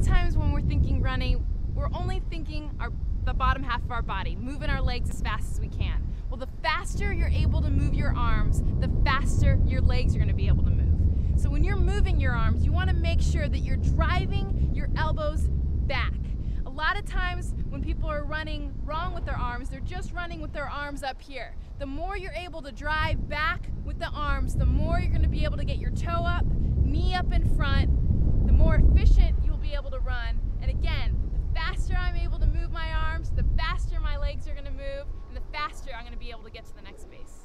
of times when we're thinking running, we're only thinking our the bottom half of our body, moving our legs as fast as we can. Well, the faster you're able to move your arms, the faster your legs are going to be able to move. So when you're moving your arms, you want to make sure that you're driving your elbows back. A lot of times when people are running wrong with their arms, they're just running with their arms up here. The more you're able to drive back with the arms, the more you're going to be able to get your toe up, knee up in front, the more efficient you'll be able to run. And again, the faster I'm able to move my arms, the faster my legs are going to move, and the faster I'm going to be able to get to the next base.